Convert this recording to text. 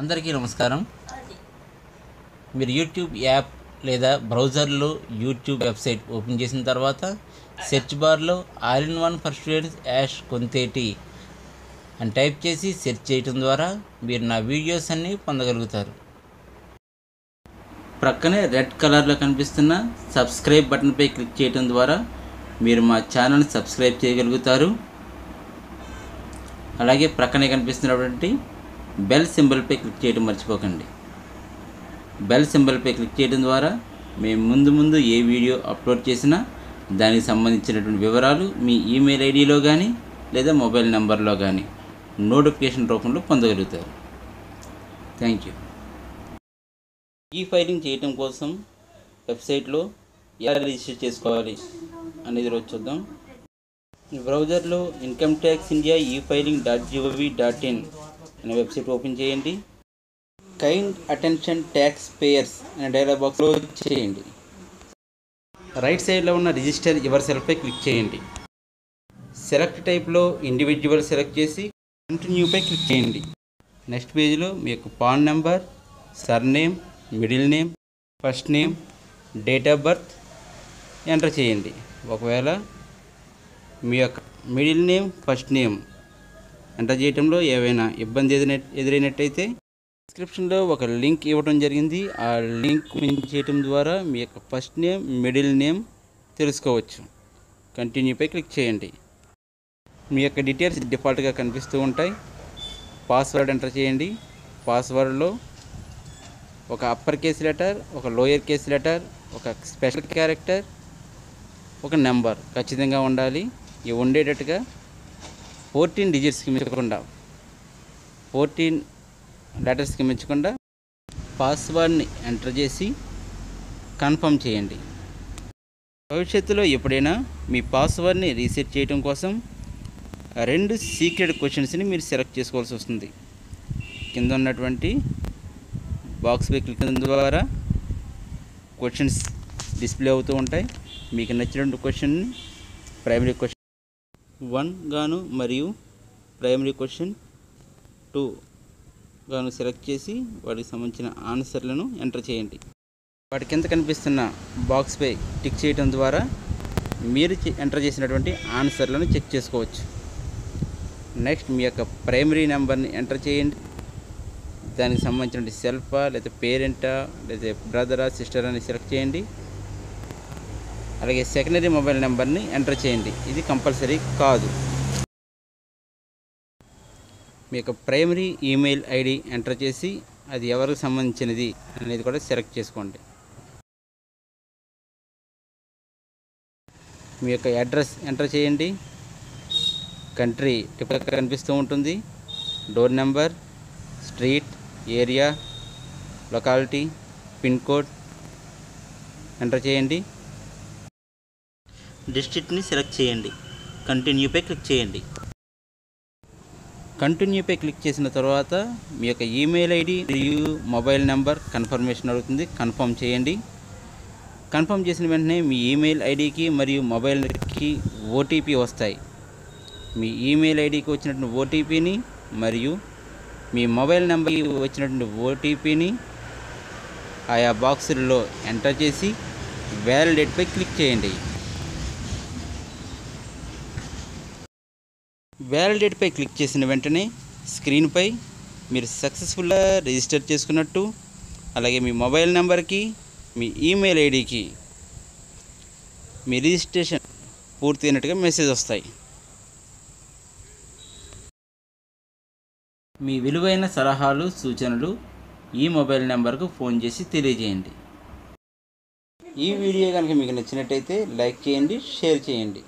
అందరికీ నమస్కారం. మీరు యూట్యూబ్ యాప్ లేదా బ్రౌజర్లో యూట్యూబ్ వెబ్సైట్ ఓపెన్ చేసిన తర్వాత సెర్చ్ బార్లో all in one for students ash కొంతేటి అని టైప్ చేసి సెర్చ్ చేయటం ద్వారా మీరు నా వీడియోస్ అన్నీ పొందగలుగుతారు. ప్రక్కనే రెడ్ కలర్లో కనిపిస్తున్న సబ్స్క్రైబ్ బటన్పై క్లిక్ చేయడం ద్వారా మీరు మా ఛానల్ని సబ్స్క్రైబ్ చేయగలుగుతారు. అలాగే ప్రక్కనే కనిపిస్తున్నటువంటి బెల్ సింబల్పై క్లిక్ చేయడం మర్చిపోకండి. బెల్ సింబల్పై క్లిక్ చేయడం ద్వారా మేము ముందు ముందు ఏ వీడియో అప్లోడ్ చేసినా దానికి సంబంధించినటువంటి వివరాలు మీ ఈమెయిల్ ఐడిలో కానీ లేదా మొబైల్ నెంబర్లో కానీ నోటిఫికేషన్ రూపంలో పొందగలుగుతారు. Thank you. ఈ ఫైలింగ్ చేయటం కోసం వెబ్సైట్లో ఎలా రిజిస్టర్ చేసుకోవాలి అనేది రోజు చూద్దాం. ఈ బ్రౌజర్లో income tax India e filing dot gov dot in అనే వెబ్సైట్ ఓపెన్ చేయండి. కైండ్ అటెన్షన్ ట్యాక్స్ పేయర్స్ అనే డైలాగ్ బాక్స్లో చేయండి. రైట్ సైడ్లో ఉన్న రిజిస్టర్ యువర్ సెల్ఫ్పై క్లిక్ చేయండి. సెలెక్ట్ టైప్లో ఇండివిజువల్ సెలెక్ట్ చేసి కంటిన్యూపై క్లిక్ చేయండి. నెక్స్ట్ పేజ్లో మీ యొక్క PAN number surname middle name first name date of birth enter చేయండి. ఒకవేళ మీ యొక్క middle name first name enter చేయడంలో ఏవైనా ఇబ్బంది ఎదురైన ఎదురైనట్టయితే డిస్క్రిప్షన్లో ఒక లింక్ ఇవ్వడం జరిగింది. ఆ లింక్ చేయటం ద్వారా మీ యొక్క ఫస్ట్ నేమ్ మిడిల్ నేమ్ తెలుసుకోవచ్చు. కంటిన్యూపై క్లిక్ చేయండి. మీ యొక్క డీటెయిల్స్ డిఫాల్ట్గా కనిపిస్తూ ఉంటాయి. పాస్వర్డ్ ఎంటర్ చేయండి. పాస్వర్డ్లో ఒక అప్పర్ కేస్ లెటర్ ఒక లోయర్ కేస్ లెటర్ ఒక స్పెషల్ క్యారెక్టర్ ఒక నెంబర్ ఖచ్చితంగా ఉండాలి. ఇవి ఉండేటట్టుగా ఫోర్టీన్ డిజిట్స్కి మించకుండా ఫోర్టీన్ లెటర్స్కి మించకుండా పాస్వర్డ్ని ఎంటర్ చేసి కన్ఫర్మ్ చేయండి. భవిష్యత్తులో ఎప్పుడైనా మీ పాస్వర్డ్ని రీసెట్ చేయడం కోసం రెండు సీక్రెట్ క్వశ్చన్స్ని మీరు సెలెక్ట్ చేసుకోవాల్సి వస్తుంది. కింద ఉన్నటువంటి బాక్స్ పై క్లిక్ ద్వారా క్వశ్చన్స్ డిస్ప్లే అవుతూ ఉంటాయి. మీకు నచ్చినటువంటి క్వశ్చన్ని ప్రైమరీ క్వశ్చన్ వన్ గాను మరియు ప్రైమరీ క్వశ్చన్ టూ గాను సెలెక్ట్ చేసి వాటికి సంబంధించిన ఆన్సర్లను ఎంటర్ చేయండి. వాటి కింద కనిపిస్తున్న బాక్స్పై టిక్ చేయడం ద్వారా మీరు చె- ఎంటర్ చేసినటువంటి ఆన్సర్లను చెక్ చేసుకోవచ్చు. నెక్స్ట్ మీ యొక్క ప్రైమరీ నెంబర్ని ఎంటర్ చేయండి. దానికి సంబంధించిన సెల్ఫా లేదా పేరెంటా లేదా బ్రదరా సిస్టర్ అని సెలెక్ట్ చేయండి. అలాగే సెకండరీ మొబైల్ నెంబర్ని ఎంటర్ చేయండి. ఇది కంపల్సరీ కాదు. మీ యొక్క ప్రైమరీ ఈమెయిల్ ఐడి ఎంటర్ చేసి అది ఎవరికి సంబంధించినది అనేది కూడా సెలెక్ట్ చేసుకోండి. మీ యొక్క అడ్రస్ ఎంటర్ చేయండి. కంట్రీ టిప్ కనిపిస్తూ ఉంటుంది. Door number street area locality pin code enter చేయండి. డిస్ట్రిక్ట్ని సెలెక్ట్ చేయండి. కంటిన్యూపై క్లిక్ చేయండి. కంటిన్యూపై క్లిక్ చేసిన తర్వాత మీ యొక్క ఈమెయిల్ ఐడి మరియు మొబైల్ నెంబర్ కన్ఫర్మేషన్ అడుగుతుంది. కన్ఫర్మ్ చేయండి. కన్ఫర్మ్ చేసిన వెంటనే మీ ఈమెయిల్ ఐడికి మరియు మొబైల్కి ఓటీపీ వస్తాయి. మీ ఈమెయిల్ ఐడికి వచ్చినటువంటి ఓటీపీని మరియు మీ మొబైల్ నెంబర్కి వచ్చినటువంటి ఓటీపీని ఆయా బాక్సుల్లో ఎంటర్ చేసి వ్యాలిడేట్పై క్లిక్ చేయండి. వ్యాలిడేట్పై క్లిక్ చేసిన వెంటనే స్క్రీన్పై మీరు సక్సెస్ఫుల్గా రిజిస్టర్ చేసుకున్నట్టు అలాగే మీ మొబైల్ నెంబర్కి మీ ఈమెయిల్ ఐడికి మీ రిజిస్ట్రేషన్ పూర్తయినట్టుగా మెసేజ్ వస్తాయి. మీ విలువైన సలహాలు సూచనలు ఈ మొబైల్ నెంబర్కు ఫోన్ చేసి తెలియజేయండి. ఈ వీడియో కనుక మీకు నచ్చినట్టయితే లైక్ చేయండి షేర్ చేయండి.